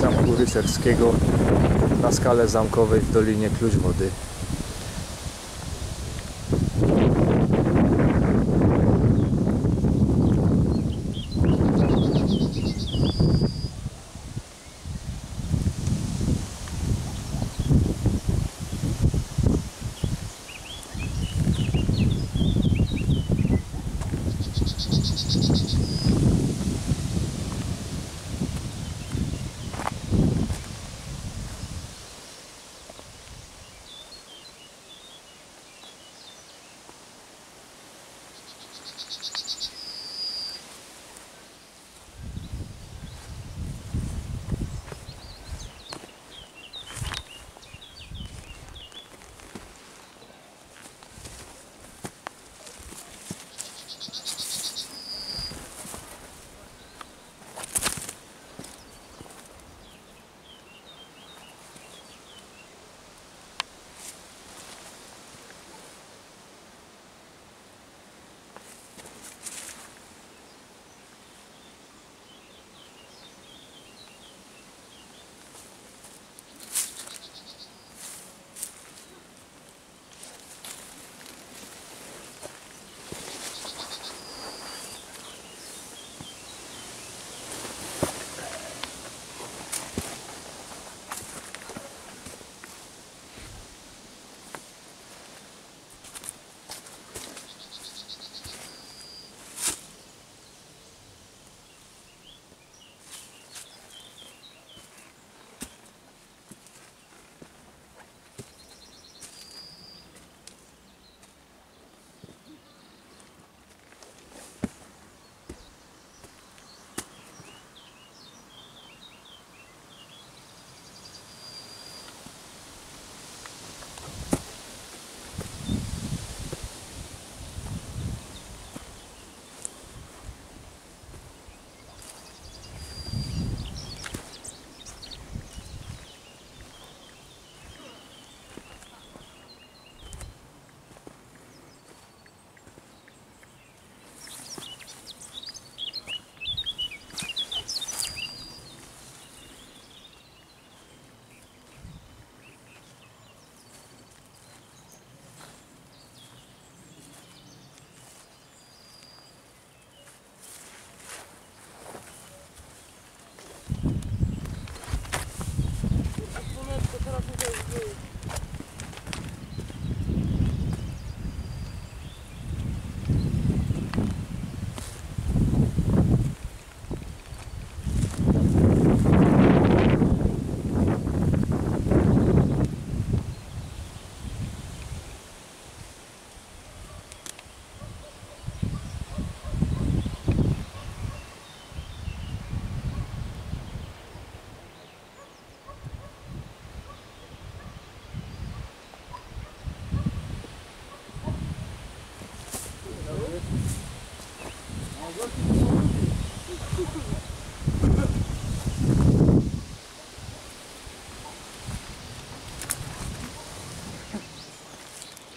Zamku Rycerskiego na skale zamkowej w Dolinie Kluź Wody.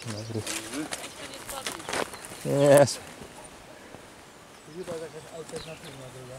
Dobry. Nie. Chyba jakaś alternatywna droga.